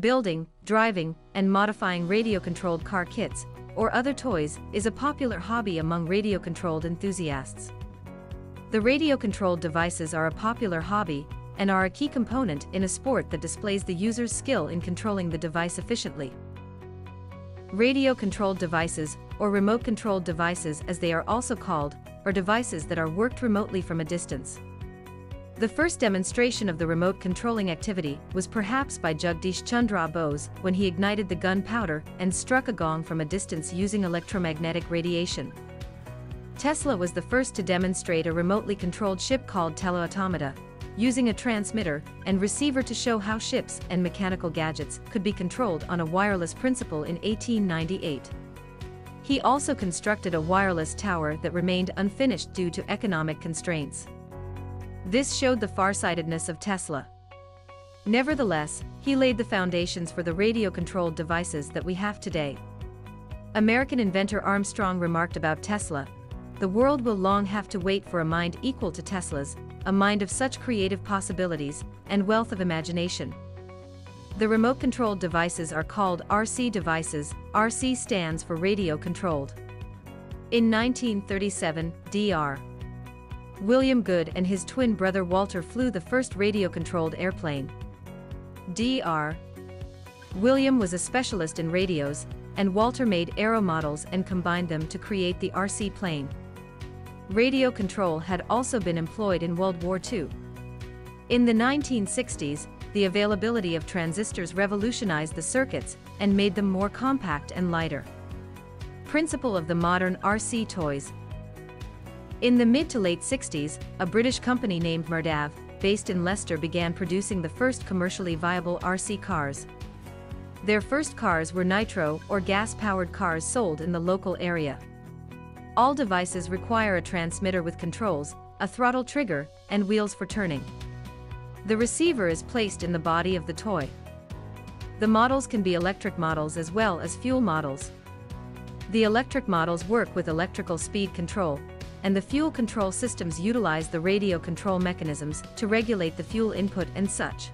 Building, driving, and modifying radio-controlled car kits, or other toys, is a popular hobby among radio-controlled enthusiasts. The radio-controlled devices are a popular hobby, and are a key component in a sport that displays the user's skill in controlling the device efficiently. Radio-controlled devices, or remote-controlled devices as they are also called, are devices that are worked remotely from a distance. The first demonstration of the remote controlling activity was perhaps by Jagdish Chandra Bose when he ignited the gunpowder and struck a gong from a distance using electromagnetic radiation. Tesla was the first to demonstrate a remotely controlled ship called teleautomata, using a transmitter and receiver to show how ships and mechanical gadgets could be controlled on a wireless principle in 1898. He also constructed a wireless tower that remained unfinished due to economic constraints. This showed the farsightedness of Tesla. Nevertheless, he laid the foundations for the radio-controlled devices that we have today. American inventor Armstrong remarked about Tesla, the world will long have to wait for a mind equal to Tesla's, a mind of such creative possibilities and wealth of imagination. The remote-controlled devices are called RC devices, RC stands for radio-controlled. In 1937, Dr. William Good and his twin brother Walter flew the first radio-controlled airplane. Dr. William was a specialist in radios, and Walter made aero models and combined them to create the RC plane. Radio control had also been employed in World War II. In the 1960s, the availability of transistors revolutionized the circuits and made them more compact and lighter. Principle of the modern RC toys, in the mid to late 60s, a British company named Mardave, based in Leicester began producing the first commercially viable RC cars. Their first cars were nitro or gas-powered cars sold in the local area. All devices require a transmitter with controls, a throttle trigger, and wheels for turning. The receiver is placed in the body of the toy. The models can be electric models as well as fuel models. The electric models work with electrical speed control, and the fuel control systems utilize the radio control mechanisms to regulate the fuel input and such.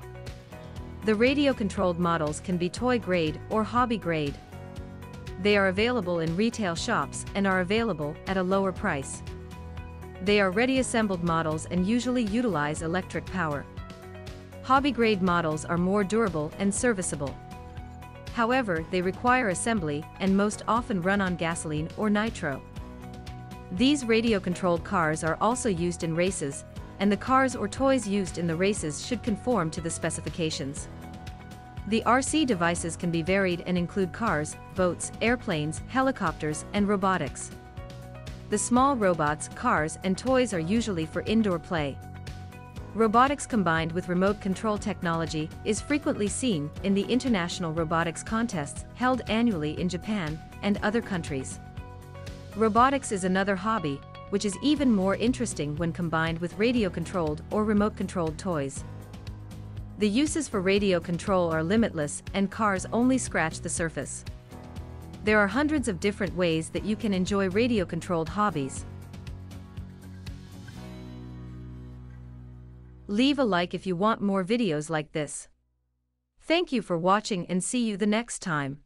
The radio-controlled models can be toy-grade or hobby-grade. They are available in retail shops and are available at a lower price. They are ready-assembled models and usually utilize electric power. Hobby-grade models are more durable and serviceable. However, they require assembly and most often run on gasoline or nitro. These radio-controlled cars are also used in races, and the cars or toys used in the races should conform to the specifications. The RC devices can be varied and include cars, boats, airplanes, helicopters, and robotics. The small robots, cars, and toys are usually for indoor play. Robotics combined with remote control technology is frequently seen in the international robotics contests held annually in Japan and other countries. Robotics is another hobby, which is even more interesting when combined with radio-controlled or remote-controlled toys. The uses for radio control are limitless and cars only scratch the surface. There are hundreds of different ways that you can enjoy radio-controlled hobbies. Leave a like if you want more videos like this. Thank you for watching and see you the next time.